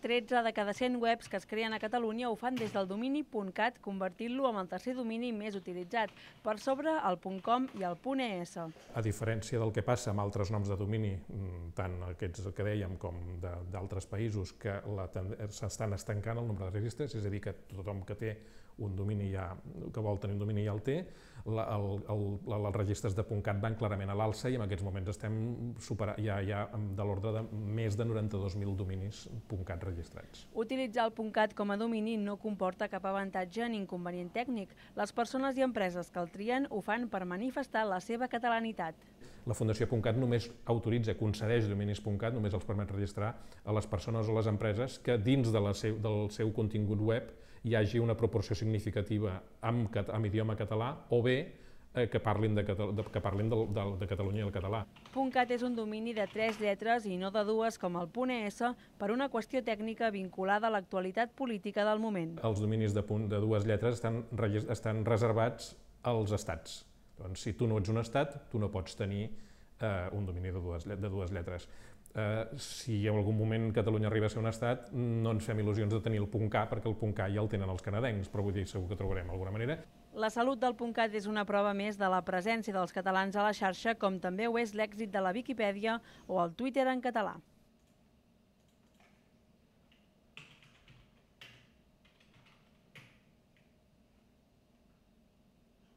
13 de cada 100 webs que es creen a Catalunya ho fan des del domini .cat, convertint-lo en el tercer domini més utilitzat, per sobre el .com i el .es. A diferència del que passa amb altres noms de domini, mm, tant aquests que dèiem com d'altres països, que s'estan estancant el nombre de registres, és a dir, que tothom que té un domini ja, que vol tenir un domini ja el té, la, el, el, els registres de .cat van clarament a l'alça i en aquests moments estem superant, ja, ja de l'ordre de més de 92.000 dominis .cat registrats. Utilitzar el .cat com a domini no comporta cap avantatge ni inconvenient tècnic. Les persones i empreses que el trien ho fan per manifestar la seva catalanitat. La Fundació .cat només autoritza, concedeix dominis .cat, només els permet registrar a les persones o les empreses que dins de la seu, del seu contingut web hi hagi una proporció significativa amb, amb idioma català o bé que parlin, de, de, que parlin de, de, de Catalunya i el català. .cat és un domini de tres lletres i no de dues com el .es per una qüestió tècnica vinculada a l'actualitat política del moment. Els dominis de, punt, de dues lletres estan, estan reservats als estats. Doncs si tu no ets un estat, tu no pots tenir eh, un domini de dues, de dues lletres. Eh, si en algun moment Catalunya arriba a ser un estat, no ens fem il·lusions de tenir el punt K, perquè el punt K ja el tenen els canadencs, però vull dir, segur que trobarem alguna manera. La salut del .cat és una prova més de la presència dels catalans a la xarxa, com també ho és l'èxit de la Viquipèdia o el Twitter en català.